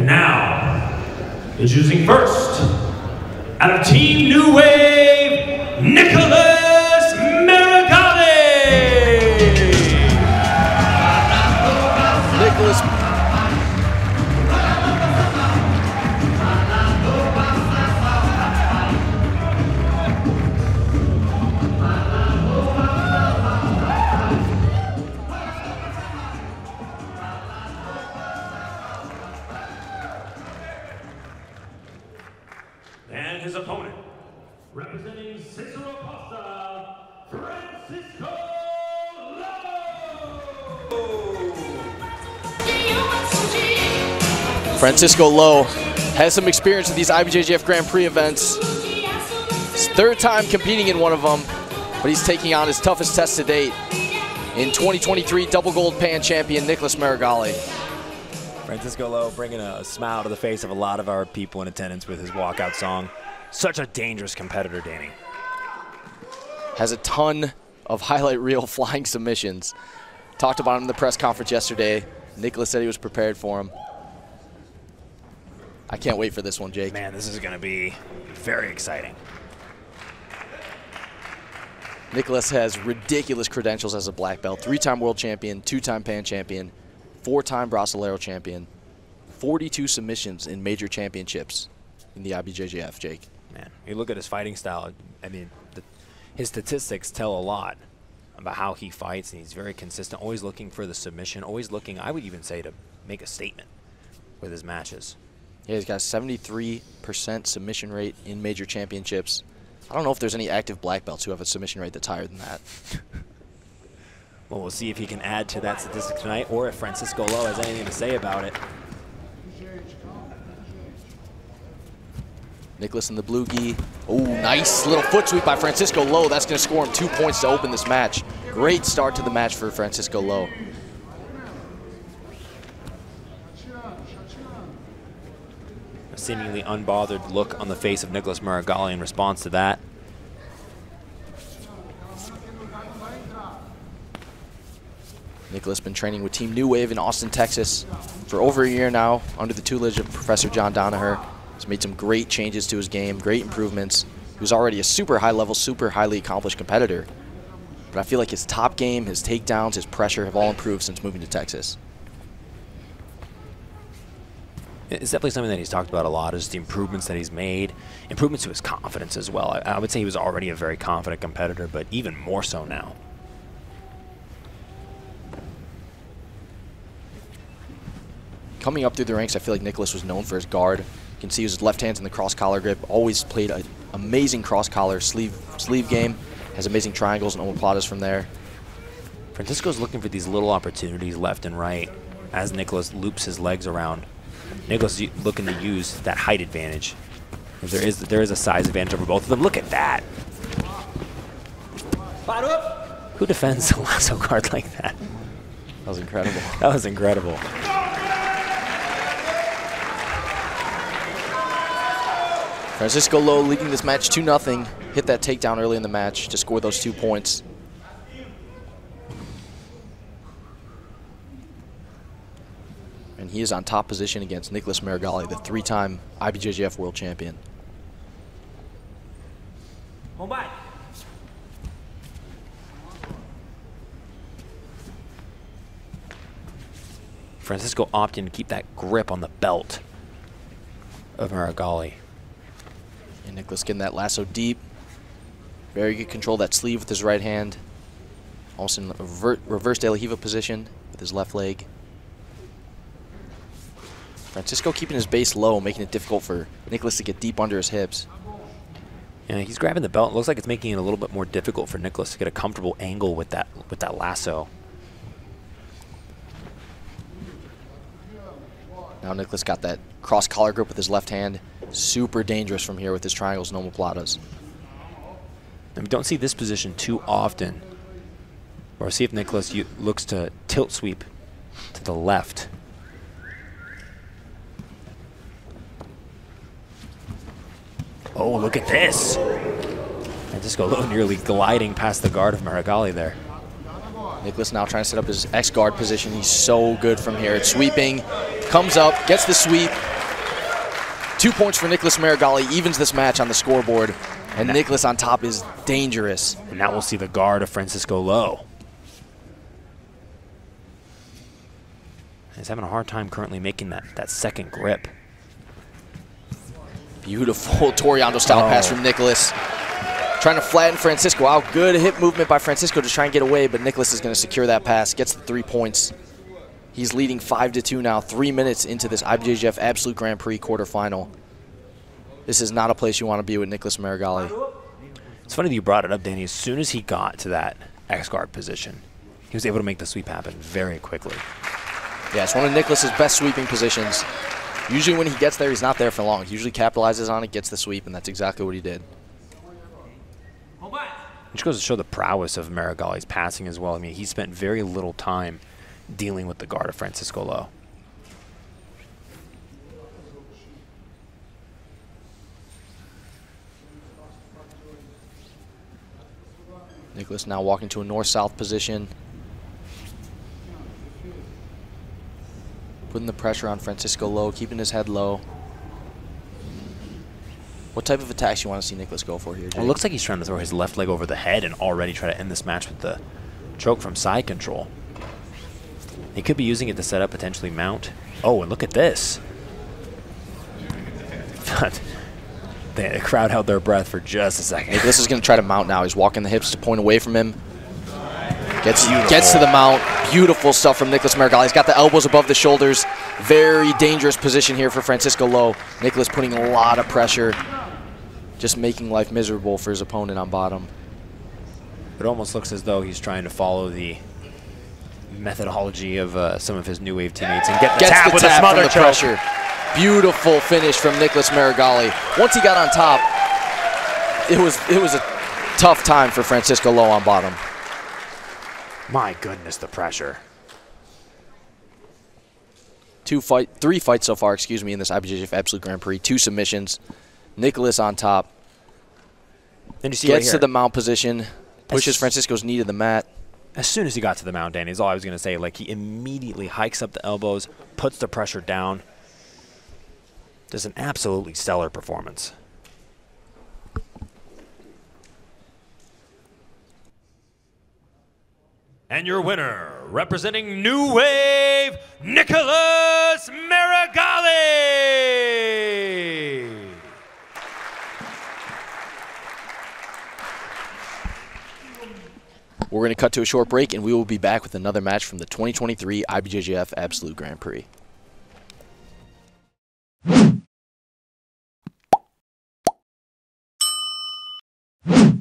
And now, using first, out of Team New Wave, Nicholas And his opponent, representing Cicero Costa, Francisco Francisco Lo has some experience with these IBJJF Grand Prix events. His third time competing in one of them, but he's taking on his toughest test to date in 2023 double gold pan champion Nicholas Meregali. Francisco Lo bringing a smile to the face of a lot of our people in attendance with his walkout song. Such a dangerous competitor, Danny. Has a ton of highlight reel flying submissions. Talked about him in the press conference yesterday. Nicholas said he was prepared for him. I can't wait for this one, Jake. Man, this is going to be very exciting. Nicholas has ridiculous credentials as a black belt. Three-time world champion, two-time pan champion, four-time Brasileiro champion, 42 submissions in major championships in the IBJJF, Jake. Man, you look at his fighting style. I mean, the, his statistics tell a lot about how he fights, and he's very consistent, always looking for the submission, always looking, I would even say, to make a statement with his matches. Yeah, he's got a 73% submission rate in major championships. I don't know if there's any active black belts who have a submission rate that's higher than that. Well, we'll see if he can add to that statistic tonight or if Francisco Lo has anything to say about it. Nicholas in the blue gi. Oh, nice little foot sweep by Francisco Lo. That's going to score him two points to open this match. Great start to the match for Francisco Lo. A seemingly unbothered look on the face of Nicholas Meregali in response to that. Nicholas been training with Team New Wave in Austin, Texas for over a year now under the tutelage of Professor John Danaher. He's made some great changes to his game, great improvements. He was already a super high level, super highly accomplished competitor. But I feel like his top game, his takedowns, his pressure have all improved since moving to Texas. It's definitely something that he's talked about a lot is the improvements that he's made, improvements to his confidence as well. I, I would say he was already a very confident competitor, but even more so now. Coming up through the ranks, I feel like Nicholas was known for his guard. You can see his left hand's in the cross collar grip. Always played an amazing cross collar sleeve sleeve game. Has amazing triangles and omoplatas from there. Francisco's looking for these little opportunities left and right as Nicholas loops his legs around. Nicholas looking to use that height advantage. There is there is a size advantage over both of them. Look at that. Who defends a lasso guard like that? That was incredible. That was incredible. Francisco Lo leading this match 2-0. Hit that takedown early in the match to score those two points. And he is on top position against Nicholas Meregali, the three-time IBJJF world champion. Francisco opting to keep that grip on the belt of Meregali. And Nicholas getting that lasso deep. Very good control that sleeve with his right hand. Also in a revert, reverse De La Riva position with his left leg. Francisco keeping his base low, making it difficult for Nicholas to get deep under his hips. Yeah, he's grabbing the belt. It looks like it's making it a little bit more difficult for Nicholas to get a comfortable angle with that with that lasso. Now Nicholas got that cross collar grip with his left hand. Super dangerous from here with his triangles and omoplatas. And we don't see this position too often. Or see if Nicholas looks to tilt sweep to the left. Oh, look at this. And Francisco Lo nearly gliding past the guard of Meregali there. Nicholas now trying to set up his X guard position. He's so good from here. It's sweeping, comes up, gets the sweep, Two points for Nicholas Meregali evens this match on the scoreboard. And Nicholas on top is dangerous. And now we'll see the guard of Francisco Lo. He's having a hard time currently making that, that second grip. Beautiful Toreando style oh. pass from Nicholas. Trying to flatten Francisco out. Good hip movement by Francisco to try and get away, but Nicholas is going to secure that pass. Gets the three points. He's leading 5 to 2 now, three minutes into this IBJJF Absolute Grand Prix quarterfinal. This is not a place you want to be with Nicholas Meregali. It's funny that you brought it up, Danny. As soon as he got to that X guard position, he was able to make the sweep happen very quickly. Yeah, it's one of Nicholas's best sweeping positions. Usually when he gets there, he's not there for long. He usually capitalizes on it, gets the sweep, and that's exactly what he did. Which goes to show the prowess of Meregali's passing as well. I mean, he spent very little time dealing with the guard of Francisco Lo. Nicholas now walking to a north-south position. Putting the pressure on Francisco Lo, keeping his head low. What type of attacks you want to see Nicholas go for here, Well, it looks like he's trying to throw his left leg over the head and already try to end this match with the choke from side control. He could be using it to set up potentially mount. Oh, and look at this. the crowd held their breath for just a second. Nicholas is going to try to mount now. He's walking the hips to point away from him. Gets, gets to the mount. Beautiful stuff from Nicholas Meregali. He's got the elbows above the shoulders. Very dangerous position here for Francisco Lo. Nicholas putting a lot of pressure. Just making life miserable for his opponent on bottom. It almost looks as though he's trying to follow the methodology of uh, some of his new wave teammates and get the Gets tap the with tap a smother choke. Pressure. Beautiful finish from Nicholas Meregali. Once he got on top, it was it was a tough time for Francisco Lo on bottom. My goodness, the pressure. Two fight, three fights so far, excuse me, in this IBJJF Absolute Grand Prix. Two submissions. Nicholas on top. Then you see Gets right to the mount position, pushes Francisco's knee to the mat. As soon as he got to the mount, Danny, is all I was going to say. Like, he immediately hikes up the elbows, puts the pressure down. Does an absolutely stellar performance. And your winner, representing New Wave, Nicholas Meregali. We're going to cut to a short break, and we will be back with another match from the 2023 IBJJF Absolute Grand Prix. you